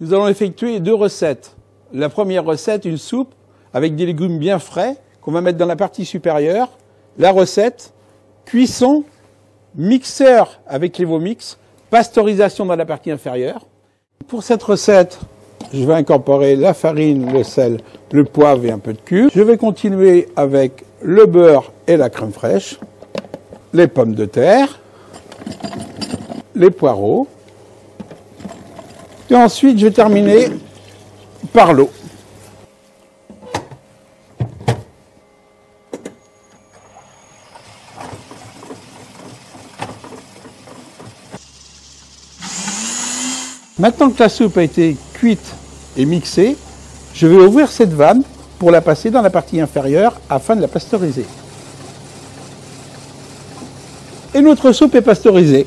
Nous allons effectuer deux recettes. La première recette, une soupe avec des légumes bien frais qu'on va mettre dans la partie supérieure. La recette, cuisson, mixeur avec les Vomix, pasteurisation dans la partie inférieure. Pour cette recette, je vais incorporer la farine, le sel, le poivre et un peu de cuve. Je vais continuer avec le beurre et la crème fraîche, les pommes de terre, les poireaux. Et ensuite, je vais terminer par l'eau. Maintenant que la soupe a été cuite et mixée, je vais ouvrir cette vanne pour la passer dans la partie inférieure afin de la pasteuriser. Et notre soupe est pasteurisée.